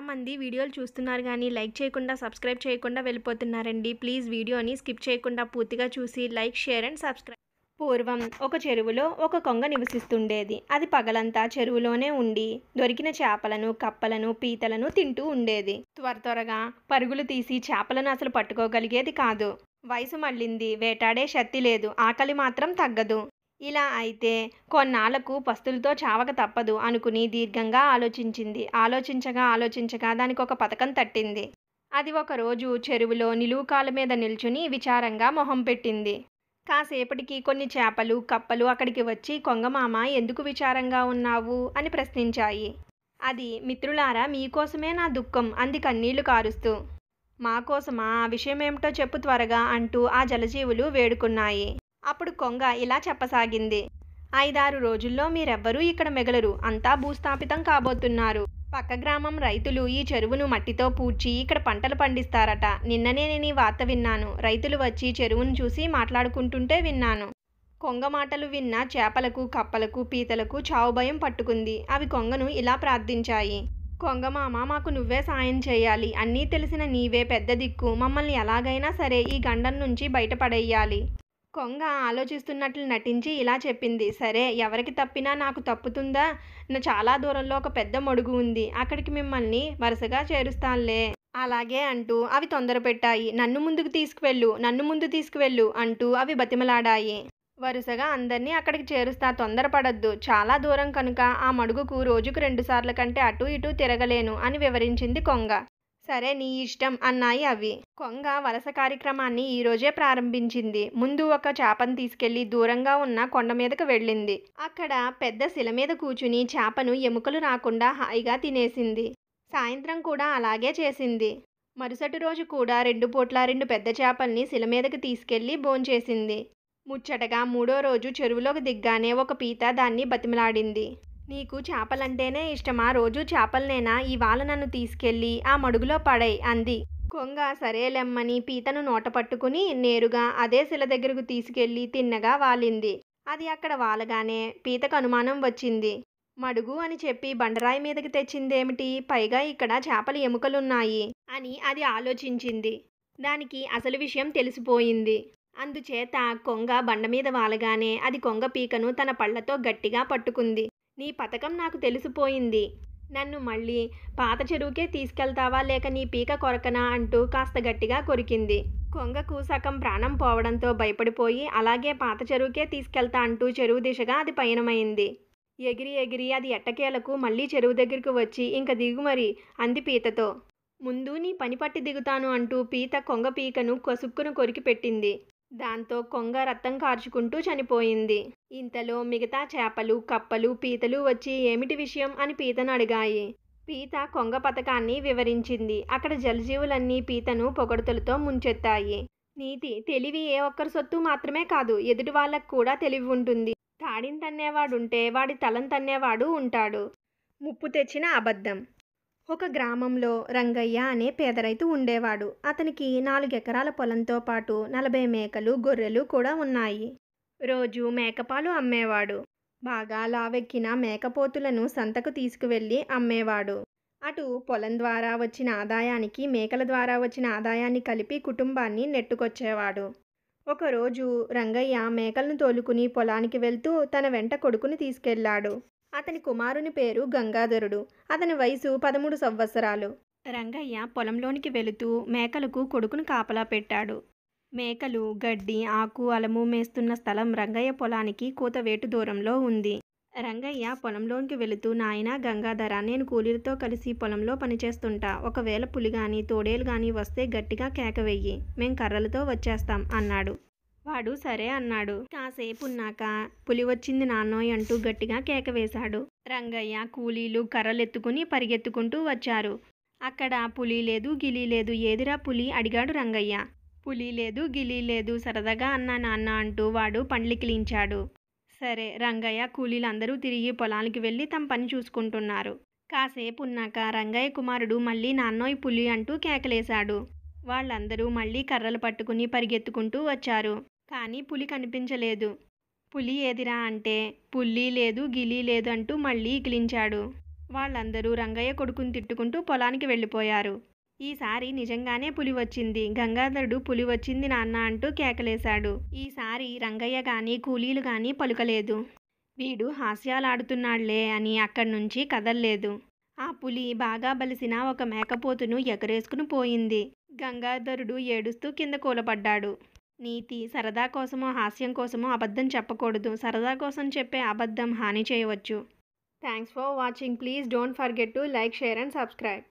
చాలామంది వీడియోలు చూస్తున్నారు కానీ లైక్ చేయకుండా సబ్స్క్రైబ్ చేయకుండా వెళ్ళిపోతున్నారండి. ప్లీజ్ వీడియోని స్కిప్ చేయకుండా పూర్తిగా చూసి లైక్ షేర్ అండ్ సబ్స్క్రైబ్. పూర్వం ఒక చెరువులో ఒక కొంగ నివసిస్తుండేది. అది పగలంతా చెరువులోనే ఉండి దొరికిన చేపలను కప్పలను పీతలను తింటూ ఉండేది. త్వర త్వరగా పరుగులు తీసి చేపలను అసలు పట్టుకోగలిగేది కాదు. వయసు మళ్ళింది వేటాడే శక్తి లేదు ఆకలి మాత్రం తగ్గదు. ఇలా అయితే కొన్నాళ్ళకు పస్తులతో చావక తప్పదు అనుకుని దీర్ఘంగా ఆలోచించింది. ఆలోచించగా ఆలోచించగా దానికి ఒక పథకం తట్టింది. అది ఒకరోజు చెరువులో నిలువు మీద నిల్చుని విచారంగా మొహం పెట్టింది. కాసేపటికి కొన్ని చేపలు కప్పలు అక్కడికి వచ్చి కొంగమామ ఎందుకు విచారంగా ఉన్నావు? అని ప్రశ్నించాయి. అది మిత్రులారా మీకోసమే నా దుఃఖం. అంది కన్నీళ్ళు కారుస్తూ. మా కోసమా? ఆ విషయం ఏమిటో చెప్పు త్వరగా అంటూ ఆ జలజీవులు వేడుకున్నాయి. అప్పుడు కొంగ ఇలా చెప్పసాగింది. ఐదారు రోజుల్లో మీరెవ్వరూ ఇక్కడ మిగలరు. అంతా భూస్థాపితం కాబోతున్నారు. పక్క గ్రామం రైతులు ఈ చెరువును మట్టితో పూడ్చి ఇక్కడ పంటలు పండిస్తారట. నిన్ననే నేను ఈ వార్త విన్నాను. రైతులు వచ్చి చెరువును చూసి మాట్లాడుకుంటుంటే విన్నాను. కొంగ మాటలు విన్న చేపలకు కప్పలకు పీతలకు చావు భయం పట్టుకుంది. అవి కొంగను ఇలా ప్రార్థించాయి. కొంగమామ మాకు నువ్వే సాయం చేయాలి. అన్నీ తెలిసిన నీవే పెద్ద దిక్కు. మమ్మల్ని ఎలాగైనా సరే ఈ గండం నుంచి బయటపడేయాలి కొంగ ఆలోచిస్తున్నట్లు నటించి ఇలా చెప్పింది సరే ఎవరికి తప్పినా నాకు తప్పుతుందా? నా చాలా దూరంలో ఒక పెద్ద మడుగు ఉంది. అక్కడికి మిమ్మల్ని వరుసగా చేరుస్తానులే. అలాగే అంటూ అవి తొందర పెట్టాయి నన్ను ముందుకు తీసుకువెళ్ళు నన్ను ముందు తీసుకువెళ్ళు అంటూ అవి బతిమలాడాయి. వరుసగా అందరినీ అక్కడికి చేరుస్తా తొందరపడద్దు. చాలా దూరం కనుక ఆ మడుగుకు రోజుకు రెండుసార్లు కంటే అటు ఇటు తిరగలేను అని వివరించింది కొంగ. సరే నీ ఇష్టం అన్నాయి అవి. కొంగ వలస కార్యక్రమాన్ని ఈరోజే ప్రారంభించింది. ముందు ఒక చేపను తీసుకెళ్ళి దూరంగా ఉన్న కొండ మీదకు వెళ్ళింది. అక్కడ పెద్ద శిల మీద కూర్చుని చేపను ఎముకలు రాకుండా హాయిగా తినేసింది. సాయంత్రం కూడా అలాగే చేసింది. మరుసటి రోజు కూడా రెండు పూట్ల రెండు పెద్ద చేపల్ని శిల మీదకి తీసుకెళ్ళి భోంచేసింది. ముచ్చటగా మూడో రోజు చెరువులోకి దిగ్గానే ఒక పీత దాన్ని బతిమలాడింది. నీకు చేపలంటేనే ఇష్టమా? రోజు చేపలనేనా? ఇవాళ నన్ను తీసుకెళ్ళి ఆ మడుగులో పడై అంది. కొంగ సరేలెమ్మని పీతను నోట పట్టుకుని నేరుగా అదే శిల దగ్గరకు తీసుకెళ్ళి తిన్నగా వాలింది. అది అక్కడ వాలగానే పీతకు అనుమానం వచ్చింది. మడుగు అని చెప్పి బండరాయి మీదకి తెచ్చిందేమిటి? పైగా ఇక్కడ చేపల ఎముకలున్నాయి అని అది ఆలోచించింది. దానికి అసలు విషయం తెలిసిపోయింది. అందుచేత కొంగ బండ మీద వాలగానే అది కొంగ పీకను తన పళ్ళతో గట్టిగా పట్టుకుంది. నీ పథకం నాకు తెలిసిపోయింది. నన్ను మళ్ళీ పాత చెరువుకే తీసుకెళ్తావా లేక నీ పీక కొరకనా అంటూ కాస్త గట్టిగా కొరికింది. కొంగకు సగం ప్రాణం పోవడంతో భయపడిపోయి అలాగే పాత చెరువుకే తీసుకెళ్తా అంటూ చెరువు దిశగా అది పయనమైంది. ఎగిరి ఎగిరి అది ఎట్టకేలకు మళ్ళీ చెరువు దగ్గరికి వచ్చి ఇంక దిగుమరి అంది పీతతో. ముందు నీ పని పట్టి దిగుతాను అంటూ పీత కొంగ పీకను కొసుక్కును కొరికి పెట్టింది. దాంతో కొంగ రక్తం కార్చుకుంటూ చనిపోయింది. ఇంతలో మిగతా చేపలు కప్పలు పీతలు వచ్చి ఏమిటి విషయం అని పీతను అడిగాయి. పీత కొంగ పథకాన్ని వివరించింది. అక్కడ జలజీవులన్నీ పీతను పొగడుతలతో ముంచెత్తాయి. నీతి తెలివి ఏ ఒక్కరి సొత్తు మాత్రమే కాదు ఎదుటి వాళ్ళకు కూడా తెలివి ఉంటుంది. తాడిని తన్నేవాడుంటే వాడి తలం తన్నేవాడు ఉంటాడు. ముప్పు తెచ్చిన అబద్ధం. ఒక గ్రామంలో రంగయ్య అనే పేదరైతు ఉండేవాడు. అతనికి నాలుగెకరాల పొలంతో పాటు నలభై మేకలు గొర్రెలు కూడా ఉన్నాయి. రోజు మేకపాలు అమ్మేవాడు. బాగా లావెక్కిన మేకపోతులను సంతకు తీసుకువెళ్ళి అమ్మేవాడు. అటు పొలం ద్వారా వచ్చిన ఆదాయానికి మేకల ద్వారా వచ్చిన ఆదాయాన్ని కలిపి కుటుంబాన్ని నెట్టుకొచ్చేవాడు. ఒకరోజు రంగయ్య మేకలను తోలుకుని పొలానికి వెళ్తూ తన వెంట కొడుకుని తీసుకెళ్ళాడు అతని కుమారుని పేరు గంగాధరుడు. అతని వయసు పదమూడు సంవత్సరాలు. రంగయ్య పొలంలోనికి వెళుతూ మేకలకు కొడుకును కాపలా పెట్టాడు. మేకలు గడ్డి ఆకు అలము మేస్తున్న స్థలం రంగయ్య పొలానికి కూతవేటు దూరంలో ఉంది. రంగయ్య పొలంలోకి వెళుతూ నాయనా గంగాధర నేను కూలీలతో కలిసి పొలంలో పనిచేస్తుంటా. ఒకవేళ పులి గాని తోడేలు గాని వస్తే గట్టిగా కేక వెయ్యి. మేం కర్రలతో వచ్చేస్తాం అన్నాడు. వాడు సరే అన్నాడు. కాసేపు ఉన్నాక పులి వచ్చింది నాన్నోయ్ అంటూ గట్టిగా కేక వేశాడు. రంగయ్య కూలీలు కర్రలెత్తుకుని పరిగెత్తుకుంటూ వచ్చారు. అక్కడ పులి లేదు గిలి లేదు ఏదిరా పులి అడిగాడు రంగయ్య. పులి లేదు గిలి లేదు సరదాగా అన్నా నాన్న అంటూ వాడు పండ్లికిలించాడు సరే రంగయ్య కూలీలందరూ తిరిగి పొలానికి వెళ్ళి తమ పని చూసుకుంటున్నారు. కాసేపు ఉన్నాక రంగయ్య కుమారుడు మళ్ళీ నాన్నోయ్ పులి అంటూ కేకలేశాడు. వాళ్ళందరూ మళ్ళీ కర్రలు పట్టుకుని పరిగెత్తుకుంటూ వచ్చారు. కానీ పులి కనిపించలేదు. పులి ఏదిరా అంటే పుల్లి లేదు గిలి లేదు అంటూ మళ్ళీ ఇకిలించాడు వాళ్ళందరూ రంగయ్య కొడుకుని తిట్టుకుంటూ పొలానికి వెళ్ళిపోయారు. ఈసారి నిజంగానే పులి వచ్చింది. గంగాధరుడు పులి వచ్చింది నాన్న అంటూ కేకలేశాడు. ఈసారి రంగయ్య గాని కూలీలు గాని పలుకలేదు. వీడు హాస్యాలాడుతున్నాళ్ళే అని అక్కడి నుంచి కదల్లేదు. ఆ పులి బాగా బలిసిన ఒక మేకపోతును ఎగరేసుకుని పోయింది. గంగాధరుడు ఏడుస్తూ కింద కూలపడ్డాడు. నీతి సరదా కోసమో హాస్యం కోసమో అబద్ధం చెప్పకూడదు. సరదా కోసం చెప్పే అబద్ధం హాని చేయవచ్చు. Thanks for watching please don't forget to like share and subscribe